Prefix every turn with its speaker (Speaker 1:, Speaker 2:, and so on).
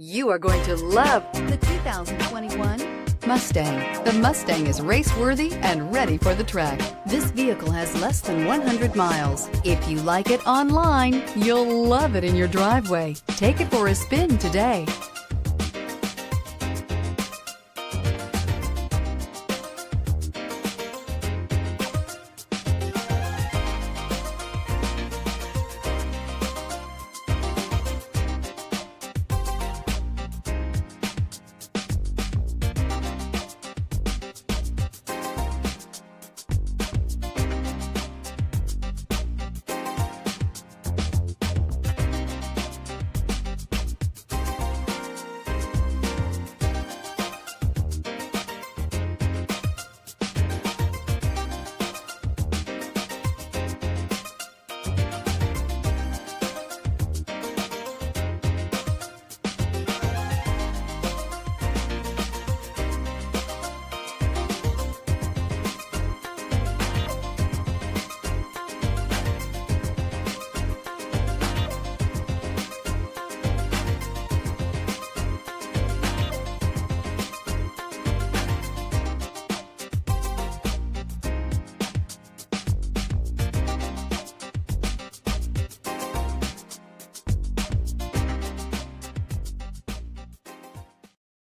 Speaker 1: You are going to love the 2021 Mustang. The Mustang is race-worthy and ready for the track. This vehicle has less than 100 miles. If you like it online, you'll love it in your driveway. Take it for a spin today.